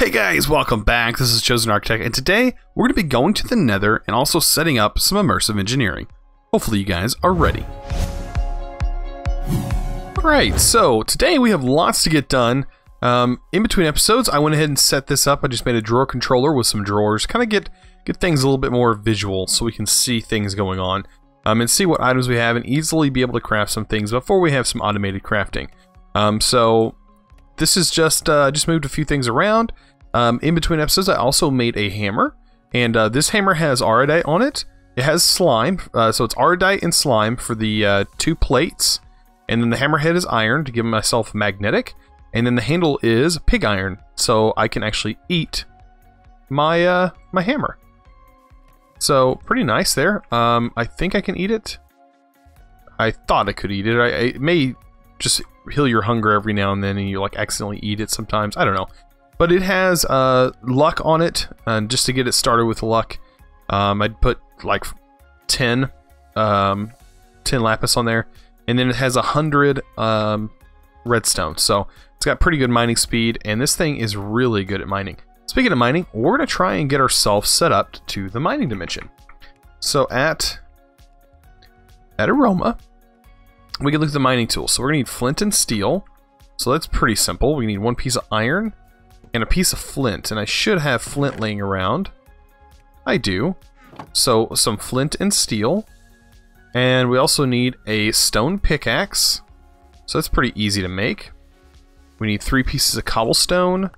Hey guys, welcome back. This is Chosen Architect, and today we're going to be going to the Nether and also setting up some immersive engineering. Hopefully, you guys are ready. Alright, so today we have lots to get done. Um, in between episodes, I went ahead and set this up. I just made a drawer controller with some drawers, kind of get get things a little bit more visual so we can see things going on um, and see what items we have and easily be able to craft some things before we have some automated crafting. Um, so this is just uh, just moved a few things around. Um, in between episodes, I also made a hammer, and uh, this hammer has aridite on it. It has slime, uh, so it's aridite and slime for the uh, two plates, and then the hammerhead is iron to give myself magnetic, and then the handle is pig iron, so I can actually eat my uh, my hammer. So pretty nice there. Um, I think I can eat it. I thought I could eat it. I, it may just heal your hunger every now and then, and you like accidentally eat it sometimes. I don't know, but it has uh, luck on it, and just to get it started with luck, um, I'd put like 10, um, 10 lapis on there, and then it has a hundred um, redstone. So it's got pretty good mining speed, and this thing is really good at mining. Speaking of mining, we're going to try and get ourselves set up to the mining dimension. So at, at Aroma, we can look at the mining tools. So we're going to need flint and steel. So that's pretty simple. We need one piece of iron and a piece of flint. And I should have flint laying around. I do. So some flint and steel. And we also need a stone pickaxe. So that's pretty easy to make. We need three pieces of cobblestone.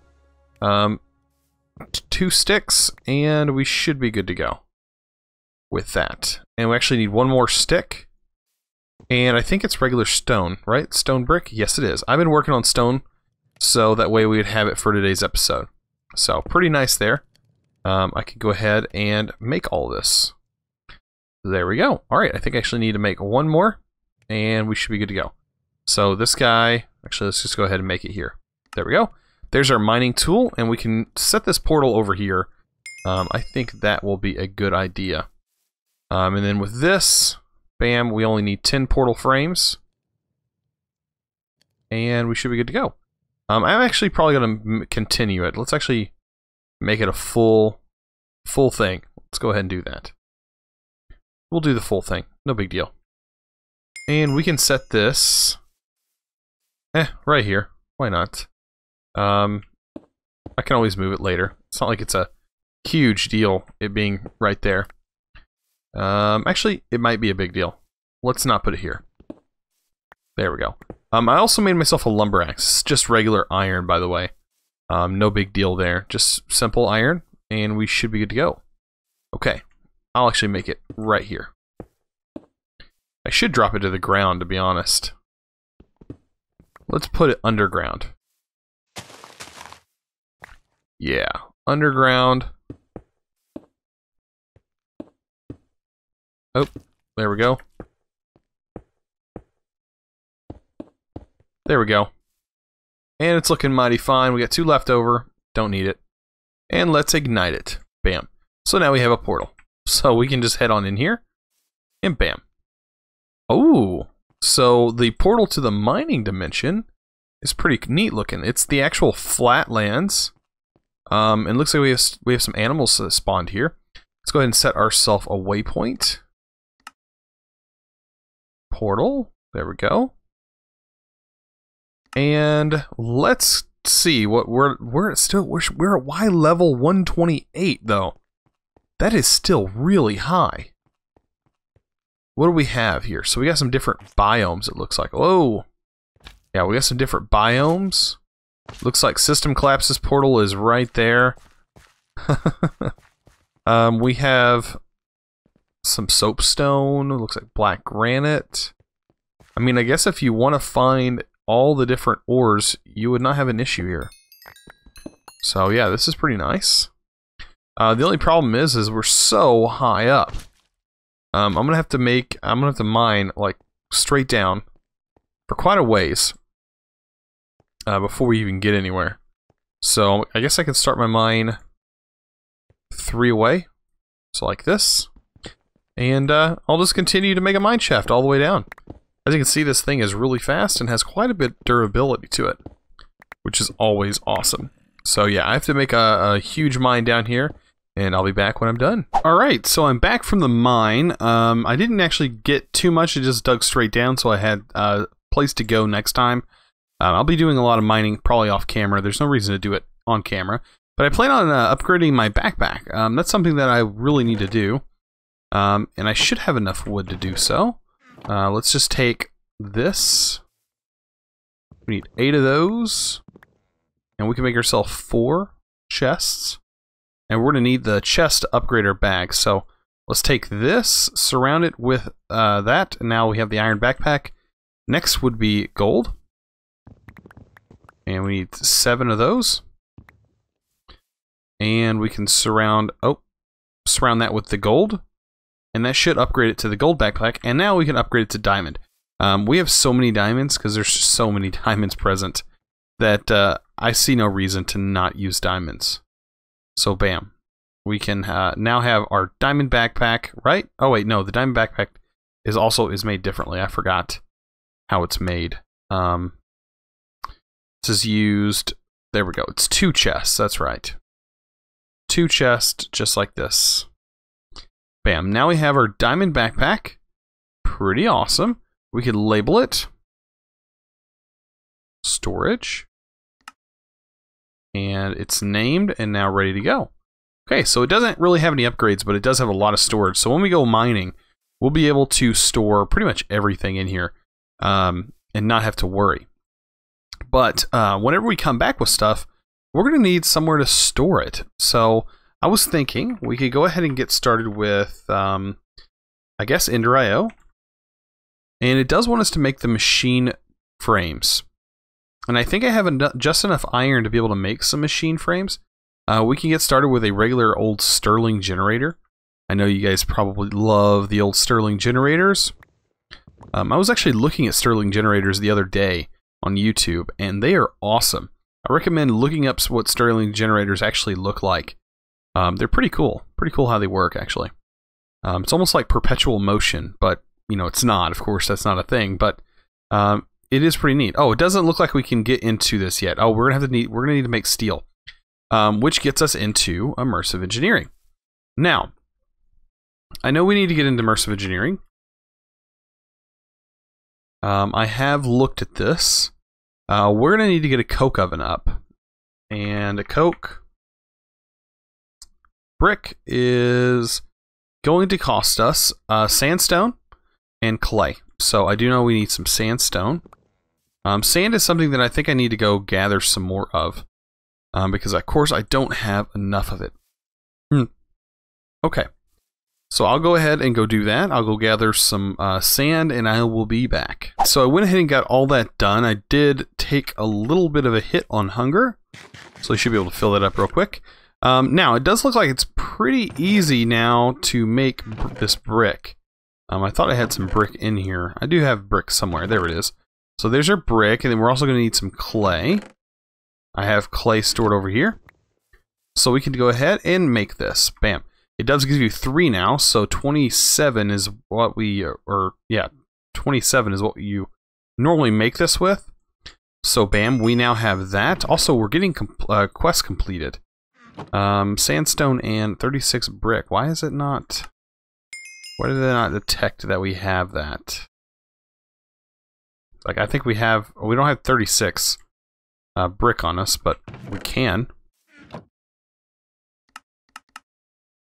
Um, two sticks, and we should be good to go with that. And we actually need one more stick. And I think it's regular stone, right? Stone brick? Yes, it is. I've been working on stone, so that way we would have it for today's episode. So, pretty nice there. Um, I could go ahead and make all this. There we go. All right, I think I actually need to make one more, and we should be good to go. So this guy, actually, let's just go ahead and make it here. There we go. There's our mining tool, and we can set this portal over here. Um, I think that will be a good idea. Um, and then with this, bam, we only need 10 portal frames. And we should be good to go. Um, I'm actually probably going to continue it. Let's actually make it a full, full thing. Let's go ahead and do that. We'll do the full thing. No big deal. And we can set this, eh, right here. Why not? Um, I can always move it later. It's not like it's a huge deal, it being right there. Um, actually, it might be a big deal. Let's not put it here. There we go. Um, I also made myself a lumber axe. It's just regular iron, by the way. Um, no big deal there. Just simple iron, and we should be good to go. Okay. I'll actually make it right here. I should drop it to the ground, to be honest. Let's put it underground. Yeah, underground. Oh, there we go. There we go. And it's looking mighty fine. We got two left over. Don't need it. And let's ignite it. Bam. So now we have a portal. So we can just head on in here. And bam. Oh, so the portal to the mining dimension is pretty neat looking. It's the actual flatlands. Um, and looks like we have we have some animals spawned here. Let's go ahead and set ourselves a waypoint. Portal. There we go. And let's see what we're we're still we're we're at Y level 128 though. That is still really high. What do we have here? So we got some different biomes. It looks like. Oh, yeah, we got some different biomes. Looks like System Collapses portal is right there. um, we have some soapstone. Looks like black granite. I mean, I guess if you want to find all the different ores, you would not have an issue here. So yeah, this is pretty nice. Uh, the only problem is, is we're so high up. Um, I'm gonna have to make, I'm gonna have to mine like straight down for quite a ways uh, before we even get anywhere. So I guess I can start my mine three away, so like this, and uh, I'll just continue to make a mine shaft all the way down. As you can see, this thing is really fast and has quite a bit durability to it, which is always awesome. So yeah, I have to make a, a huge mine down here, and I'll be back when I'm done. All right, so I'm back from the mine. Um, I didn't actually get too much. It just dug straight down, so I had a uh, place to go next time. Uh, I'll be doing a lot of mining probably off camera. There's no reason to do it on camera. But I plan on uh, upgrading my backpack. Um, that's something that I really need to do. Um, and I should have enough wood to do so. Uh, let's just take this. We need eight of those. And we can make ourselves four chests. And we're going to need the chest to upgrade our bag. So let's take this, surround it with uh, that. And now we have the iron backpack. Next would be gold. And we need seven of those. And we can surround, oh, surround that with the gold. And that should upgrade it to the gold backpack. And now we can upgrade it to diamond. Um, we have so many diamonds because there's so many diamonds present that uh, I see no reason to not use diamonds. So bam. We can uh, now have our diamond backpack, right? Oh wait, no, the diamond backpack is also is made differently. I forgot how it's made. Um, this is used, there we go, it's two chests, that's right. Two chests, just like this. Bam, now we have our diamond backpack. Pretty awesome. We could label it. Storage. And it's named and now ready to go. Okay, so it doesn't really have any upgrades, but it does have a lot of storage. So when we go mining, we'll be able to store pretty much everything in here um, and not have to worry. But uh, whenever we come back with stuff, we're going to need somewhere to store it. So I was thinking we could go ahead and get started with, um, I guess, Ender.io. And it does want us to make the machine frames. And I think I have en just enough iron to be able to make some machine frames. Uh, we can get started with a regular old Stirling generator. I know you guys probably love the old Stirling generators. Um, I was actually looking at Stirling generators the other day on YouTube, and they are awesome. I recommend looking up what Stirling generators actually look like. Um, they're pretty cool. Pretty cool how they work, actually. Um, it's almost like perpetual motion, but, you know, it's not. Of course, that's not a thing, but um, it is pretty neat. Oh, it doesn't look like we can get into this yet. Oh, we're gonna have to need we're gonna need to make steel, um, which gets us into immersive engineering. Now, I know we need to get into immersive engineering. Um, I have looked at this. Uh, we're going to need to get a coke oven up. And a coke brick is going to cost us uh, sandstone and clay. So I do know we need some sandstone. Um, sand is something that I think I need to go gather some more of. Um, because of course I don't have enough of it. Hmm. Okay. So I'll go ahead and go do that. I'll go gather some uh, sand and I will be back. So I went ahead and got all that done. I did take a little bit of a hit on hunger. So I should be able to fill that up real quick. Um, now, it does look like it's pretty easy now to make this brick. Um, I thought I had some brick in here. I do have brick somewhere. There it is. So there's our brick, and then we're also going to need some clay. I have clay stored over here. So we can go ahead and make this. Bam. It does give you three now, so 27 is what we, or yeah, 27 is what you normally make this with. So bam, we now have that. Also, we're getting com uh, quest completed. Um, sandstone and 36 brick. Why is it not... Why did they not detect that we have that? Like, I think we have... We don't have 36 uh, brick on us, but we can.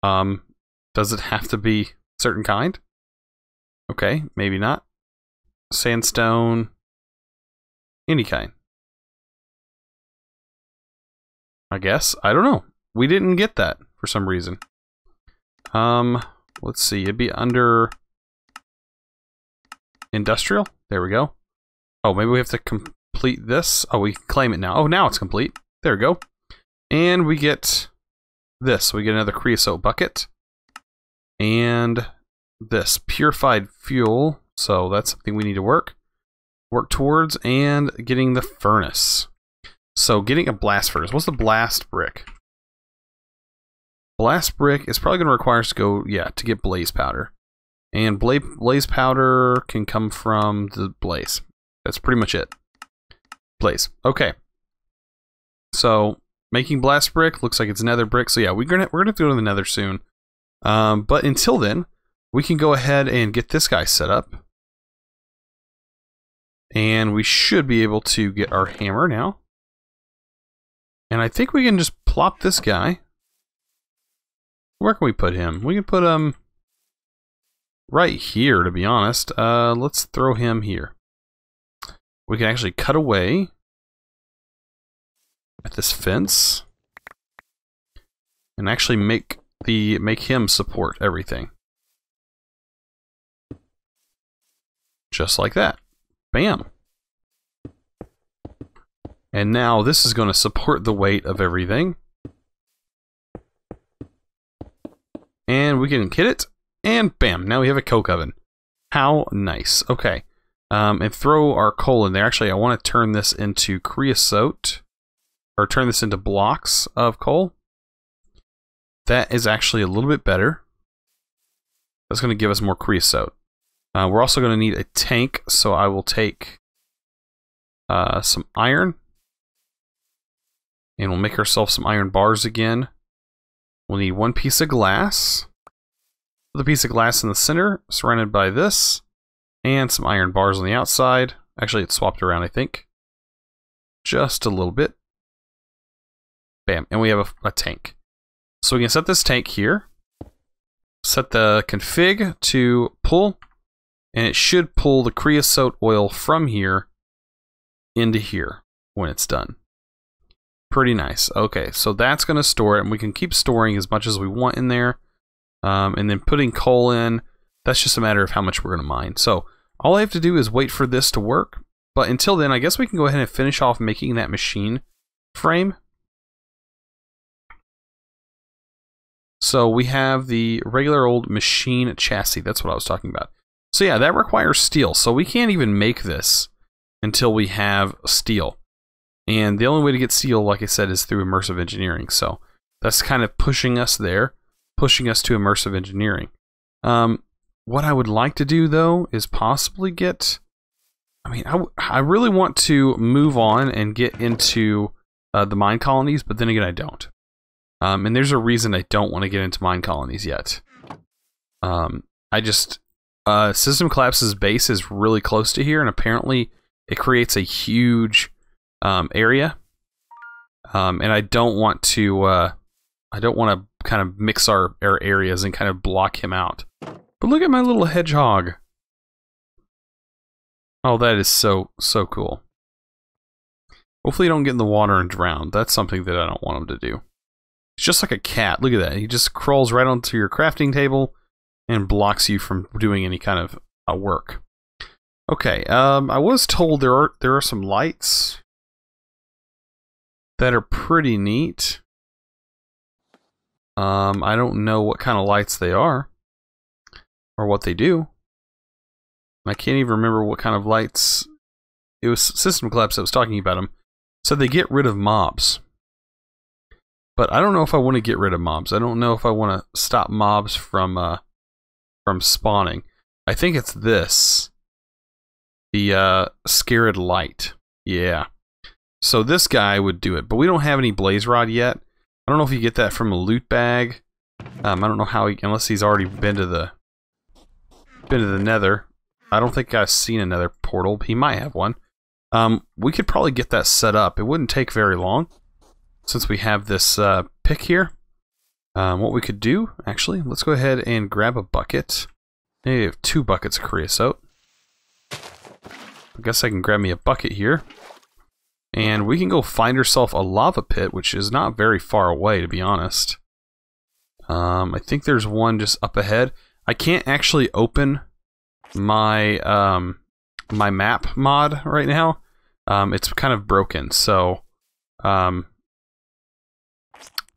Um, does it have to be certain kind? Okay, maybe not. Sandstone, any kind. I guess. I don't know. We didn't get that for some reason. Um, let's see. It'd be under industrial. There we go. Oh, maybe we have to complete this. Oh, we claim it now. Oh, now it's complete. There we go. And we get this. We get another creosote bucket. And this purified fuel. So that's something we need to work work towards. And getting the furnace. So getting a blast furnace. What's the blast brick? Blast brick is probably going to require us to go, yeah, to get blaze powder. And bla blaze powder can come from the blaze. That's pretty much it. Blaze. Okay. So making blast brick. Looks like it's nether brick. So yeah, we're gonna we're gonna go to the nether soon. Um, but until then, we can go ahead and get this guy set up. And we should be able to get our hammer now. And I think we can just plop this guy. Where can we put him? We can put him um, right here, to be honest. Uh, let's throw him here. We can actually cut away at this fence and actually make the make him support everything. Just like that. Bam. And now this is going to support the weight of everything. And we can hit it, and bam, now we have a coke oven. How nice. Okay. Um, and throw our coal in there. Actually, I want to turn this into creosote, or turn this into blocks of coal. That is actually a little bit better. That's going to give us more creosote. Uh, we're also going to need a tank, so I will take uh, some iron. And we'll make ourselves some iron bars again. We'll need one piece of glass. A piece of glass in the center, surrounded by this. And some iron bars on the outside. Actually, it's swapped around, I think. Just a little bit. Bam. And we have a, a tank. So we can set this tank here. Set the config to pull and it should pull the creosote oil from here into here when it's done. Pretty nice. Okay, so that's going to store it, and we can keep storing as much as we want in there. Um, and then putting coal in, that's just a matter of how much we're going to mine. So all I have to do is wait for this to work. But until then, I guess we can go ahead and finish off making that machine frame. So we have the regular old machine chassis. That's what I was talking about. So yeah, that requires steel. So we can't even make this until we have steel. And the only way to get steel, like I said, is through immersive engineering. So that's kind of pushing us there, pushing us to immersive engineering. Um, what I would like to do, though, is possibly get... I mean, I, I really want to move on and get into uh, the mine colonies, but then again, I don't. Um, and there's a reason I don't want to get into mine colonies yet. Um, I just uh, System Collapse's base is really close to here, and apparently it creates a huge um, area. Um, and I don't want to. Uh, I don't want to kind of mix our, our areas and kind of block him out. But look at my little hedgehog. Oh, that is so so cool. Hopefully, you don't get in the water and drown. That's something that I don't want him to do. He's just like a cat. Look at that. He just crawls right onto your crafting table and blocks you from doing any kind of uh, work. Okay, um, I was told there are there are some lights that are pretty neat. Um, I don't know what kind of lights they are or what they do. I can't even remember what kind of lights. It was System Collapse that was talking about them. So they get rid of mobs. But I don't know if I want to get rid of mobs. I don't know if I want to stop mobs from uh, from spawning. I think it's this. The uh, Scarred Light. Yeah. So this guy would do it, but we don't have any Blaze Rod yet. I don't know if you get that from a loot bag. Um, I don't know how he, unless he's already been to the been to the Nether. I don't think I've seen another portal. He might have one. Um, we could probably get that set up. It wouldn't take very long, since we have this uh, pick here. Um, what we could do, actually, let's go ahead and grab a bucket. We have two buckets of creosote. I guess I can grab me a bucket here. And we can go find ourselves a lava pit, which is not very far away, to be honest. Um, I think there's one just up ahead. I can't actually open my um, my map mod right now. Um, it's kind of broken, so um,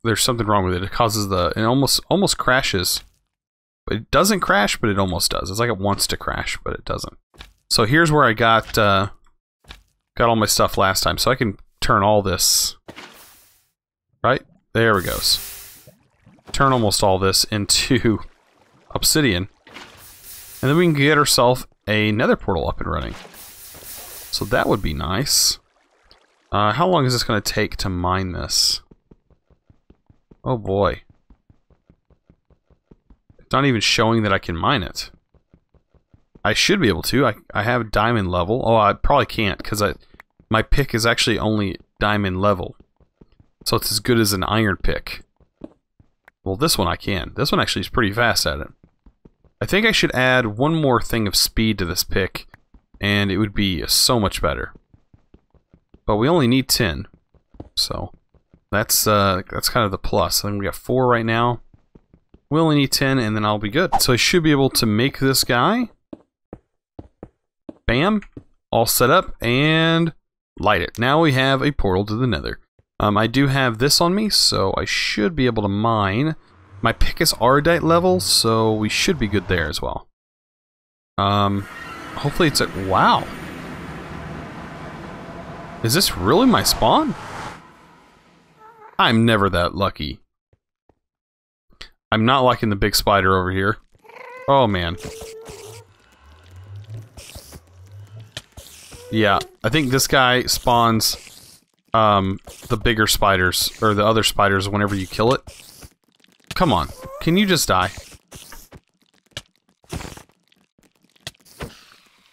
there's something wrong with it. It causes the it almost almost crashes. It doesn't crash, but it almost does. It's like it wants to crash, but it doesn't. So here's where I got uh, got all my stuff last time. So I can turn all this right there. It goes. Turn almost all this into obsidian, and then we can get ourselves a Nether portal up and running. So that would be nice. Uh, how long is this going to take to mine this? Oh boy. It's not even showing that I can mine it. I should be able to. I, I have diamond level. Oh, I probably can't because I my pick is actually only diamond level. So it's as good as an iron pick. Well, this one I can. This one actually is pretty fast at it. I think I should add one more thing of speed to this pick, and it would be so much better. But we only need 10, so that's uh, that's kind of the plus. I think we got 4 right now. We only need 10, and then I'll be good. So I should be able to make this guy. Bam. All set up, and light it. Now we have a portal to the nether. Um, I do have this on me, so I should be able to mine. My pick is Ardite level, so we should be good there as well. Um, hopefully it's at... Wow. Is this really my spawn? I'm never that lucky. I'm not liking the big spider over here. Oh, man. Yeah, I think this guy spawns um, the bigger spiders, or the other spiders whenever you kill it. Come on, can you just die?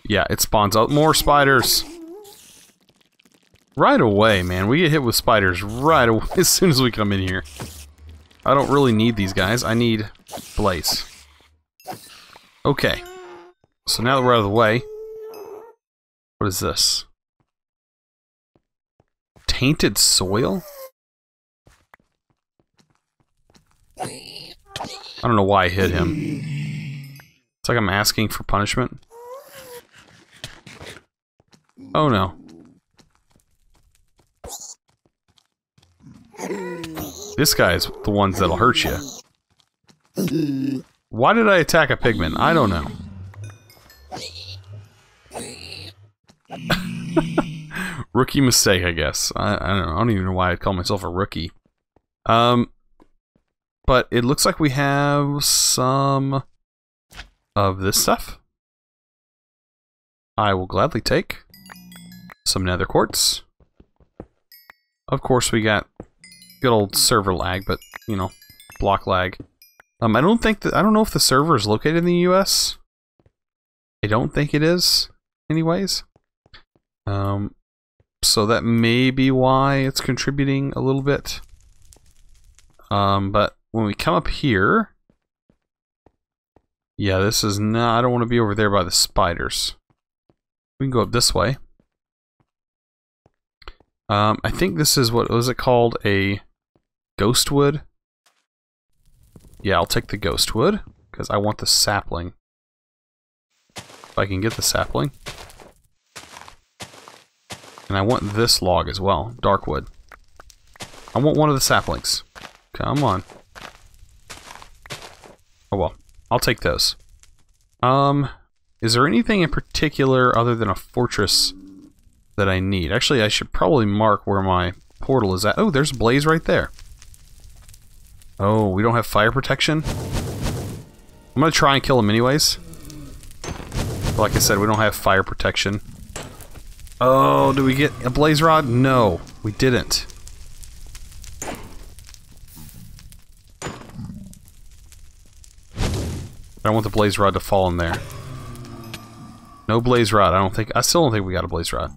Yeah, it spawns out more spiders. Right away, man. We get hit with spiders right away as soon as we come in here. I don't really need these guys. I need Blaze. Okay. So now that we're out of the way, what is this? tainted soil? I don't know why I hit him. It's like I'm asking for punishment. Oh no. This guy's the ones that'll hurt you. Why did I attack a pigman? I don't know. Rookie mistake, I guess. I, I don't know. I don't even know why I'd call myself a rookie. Um, but it looks like we have some of this stuff. I will gladly take some nether quartz. Of course, we got good old server lag, but you know, block lag. Um, I don't think that I don't know if the server is located in the U.S. I don't think it is, anyways. Um, so that may be why it's contributing a little bit. Um, but when we come up here, yeah, this is not, I don't want to be over there by the spiders. We can go up this way. Um, I think this is, what was it called? A ghost wood? Yeah, I'll take the ghost wood, because I want the sapling. If I can get the sapling. And I want this log as well, dark wood. I want one of the saplings. Come on. Oh well, I'll take those. Um, is there anything in particular other than a fortress that I need? Actually, I should probably mark where my portal is at. Oh, there's Blaze right there. Oh, we don't have fire protection? I'm gonna try and kill him anyways. Like I said, we don't have fire protection. Oh, do we get a blaze rod? No, we didn't. I don't want the blaze rod to fall in there. No blaze rod. I don't think. I still don't think we got a blaze rod.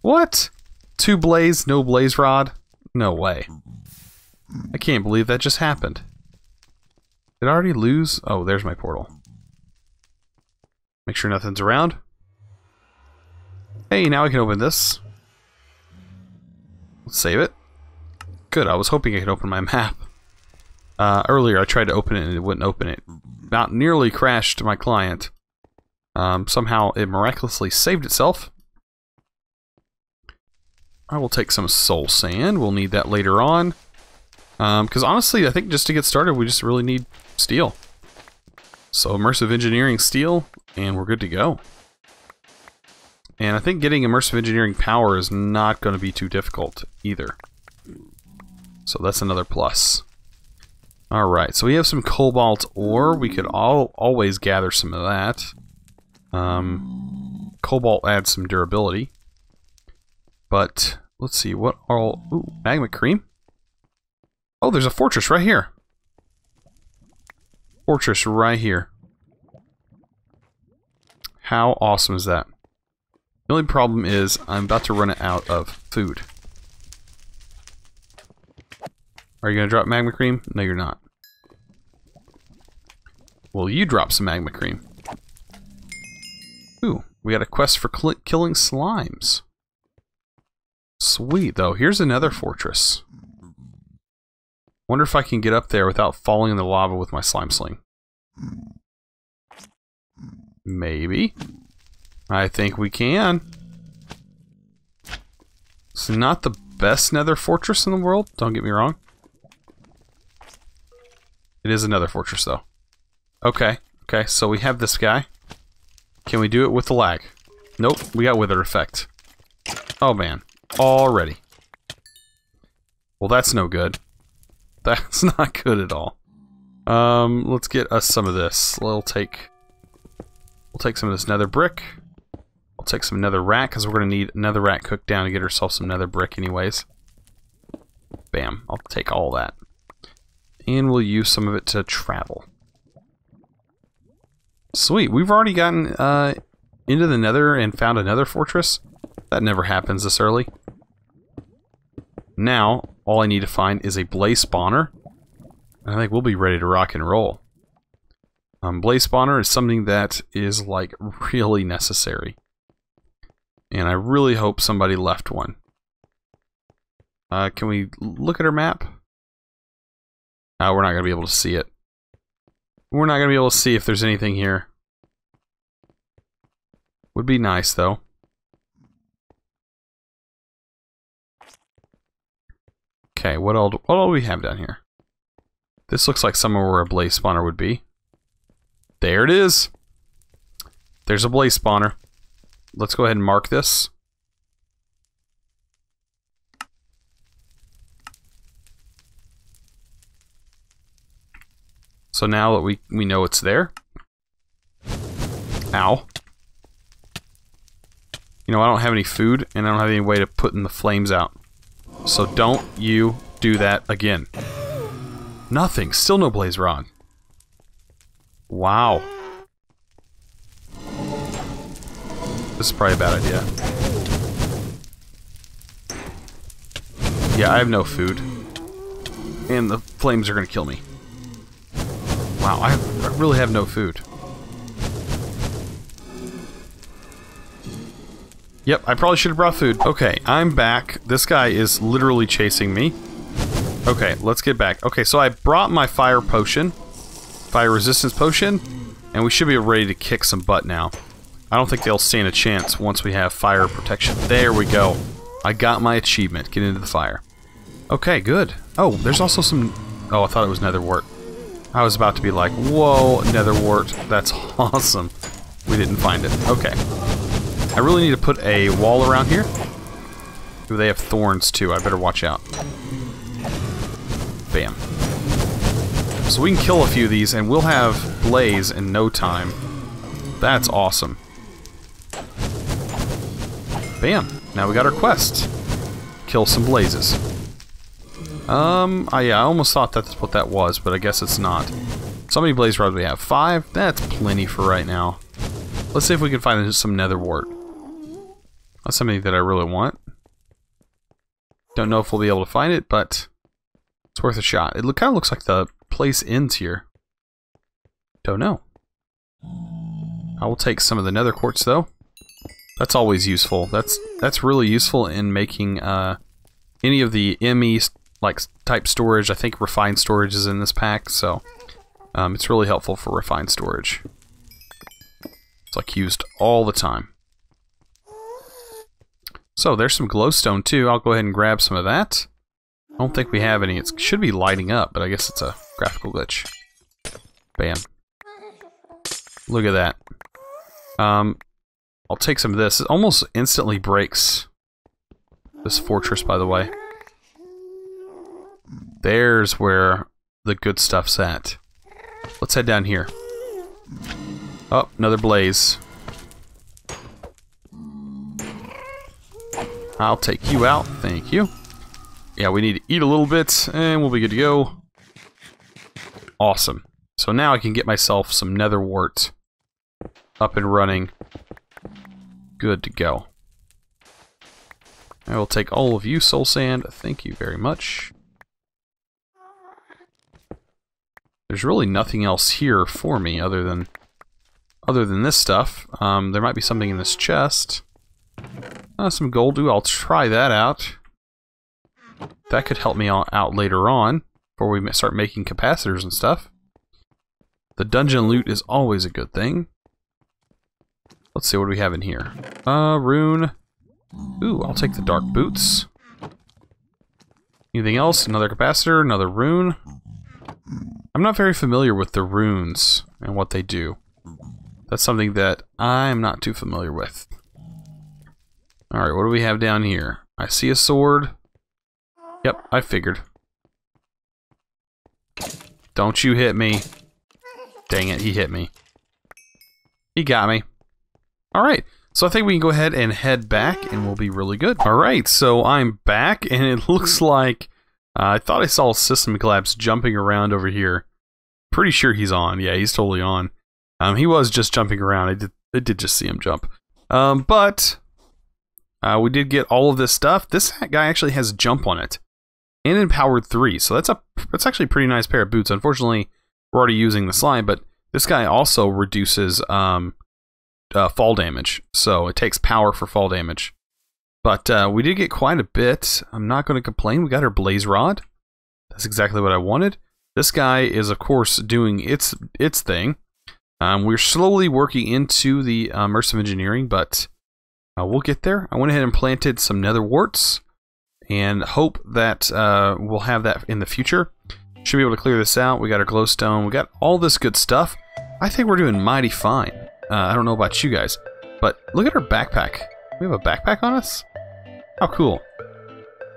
What? Two blaze, no blaze rod? No way. I can't believe that just happened. Did I already lose? Oh, there's my portal. Make sure nothing's around. Hey, now I can open this. Let's save it. Good, I was hoping I could open my map. Uh, earlier I tried to open it and it wouldn't open it. About nearly crashed my client. Um, somehow it miraculously saved itself. I will take some soul sand. We'll need that later on. Because um, honestly, I think just to get started, we just really need steel. So immersive engineering steel, and we're good to go. And I think getting immersive engineering power is not going to be too difficult either. So that's another plus. Alright, so we have some cobalt ore. We could all always gather some of that. Um, cobalt adds some durability. But, let's see, what all... Ooh, magma cream? Oh, there's a fortress right here. Fortress right here. How awesome is that? The only problem is I'm about to run it out of food. Are you going to drop magma cream? No, you're not. Well, you drop some magma cream. Ooh, we got a quest for killing slimes. Sweet, though. Here's another fortress. Wonder if I can get up there without falling in the lava with my slime sling. Maybe. I think we can. It's not the best nether fortress in the world, don't get me wrong. It is another fortress, though. Okay, okay, so we have this guy. Can we do it with the lag? Nope, we got wither effect. Oh man, already. Well, that's no good. That's not good at all. Um, let's get us some of this. We'll take, we'll take some of this nether brick. Take some netherrack, because we're going to need another rat cooked down to get ourselves some nether brick anyways. Bam, I'll take all that. And we'll use some of it to travel. Sweet, we've already gotten uh, into the nether and found another fortress. That never happens this early. Now, all I need to find is a blaze spawner. And I think we'll be ready to rock and roll. Um, blaze spawner is something that is like really necessary. And I really hope somebody left one. Uh, can we look at our map? Uh, we're not going to be able to see it. We're not going to be able to see if there's anything here. Would be nice, though. Okay, what all, what all do we have down here? This looks like somewhere where a blaze spawner would be. There it is! There's a blaze spawner. Let's go ahead and mark this. So now that we, we know it's there. Ow. You know, I don't have any food, and I don't have any way to put in the flames out. So don't you do that again. Nothing. Still no blaze rod. Wow. This is probably a bad idea. Yeah, I have no food. And the flames are going to kill me. Wow, I, I really have no food. Yep, I probably should have brought food. Okay, I'm back. This guy is literally chasing me. Okay, let's get back. Okay, so I brought my fire potion. Fire resistance potion. And we should be ready to kick some butt now. I don't think they'll stand a chance once we have fire protection. There we go. I got my achievement. Get into the fire. Okay, good. Oh, there's also some... Oh, I thought it was nether wart. I was about to be like, whoa, nether wart. That's awesome. We didn't find it. Okay. I really need to put a wall around here. Ooh, they have thorns too. I better watch out. Bam. So we can kill a few of these and we'll have Blaze in no time. That's awesome. Bam. Now we got our quest. Kill some blazes. Um, I, yeah, I almost thought that's what that was, but I guess it's not. So how many blaze rods we have? Five? That's plenty for right now. Let's see if we can find some nether wart. That's something that I really want. Don't know if we'll be able to find it, but it's worth a shot. It look, kind of looks like the place ends here. Don't know. I will take some of the nether quartz, though. That's always useful. That's that's really useful in making uh, any of the ME like type storage. I think refined storage is in this pack, so um, it's really helpful for refined storage. It's like used all the time. So there's some glowstone too. I'll go ahead and grab some of that. I don't think we have any. It should be lighting up, but I guess it's a graphical glitch. Bam. Look at that. Um, I'll take some of this. It almost instantly breaks this fortress, by the way. There's where the good stuff's at. Let's head down here. Oh, another blaze. I'll take you out. Thank you. Yeah, we need to eat a little bit, and we'll be good to go. Awesome. So now I can get myself some nether wart up and running. Good to go. I will take all of you, soul sand. Thank you very much. There's really nothing else here for me other than other than this stuff. Um, there might be something in this chest. Uh, some gold. Ooh, I'll try that out. That could help me out later on before we start making capacitors and stuff. The dungeon loot is always a good thing. Let's see what we have in here. Uh, rune. Ooh, I'll take the dark boots. Anything else? Another capacitor, another rune. I'm not very familiar with the runes and what they do. That's something that I'm not too familiar with. Alright, what do we have down here? I see a sword. Yep, I figured. Don't you hit me. Dang it, he hit me. He got me. Alright, so I think we can go ahead and head back and we'll be really good. Alright, so I'm back and it looks like... Uh, I thought I saw System Collapse jumping around over here. Pretty sure he's on. Yeah, he's totally on. Um, he was just jumping around. I did, I did just see him jump. Um, but uh, we did get all of this stuff. This guy actually has jump on it, and empowered three. So that's a that's actually a pretty nice pair of boots. Unfortunately, we're already using the slime, but this guy also reduces um, uh, fall damage. So it takes power for fall damage. But uh, we did get quite a bit. I'm not going to complain. We got our blaze rod. That's exactly what I wanted. This guy is, of course, doing its its thing. Um, we're slowly working into the uh, immersive engineering, but uh, we'll get there. I went ahead and planted some nether warts and hope that uh, we'll have that in the future. Should be able to clear this out. We got our glowstone. We got all this good stuff. I think we're doing mighty fine. Uh, I don't know about you guys, but look at our backpack. We have a backpack on us? How cool.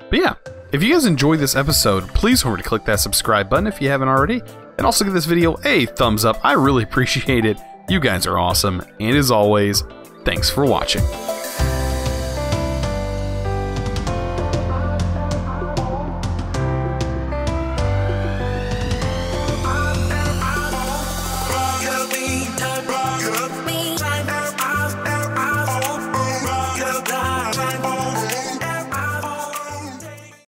But yeah, if you guys enjoyed this episode, please remember to click that subscribe button if you haven't already. And also give this video a thumbs up. I really appreciate it. You guys are awesome. And as always, thanks for watching.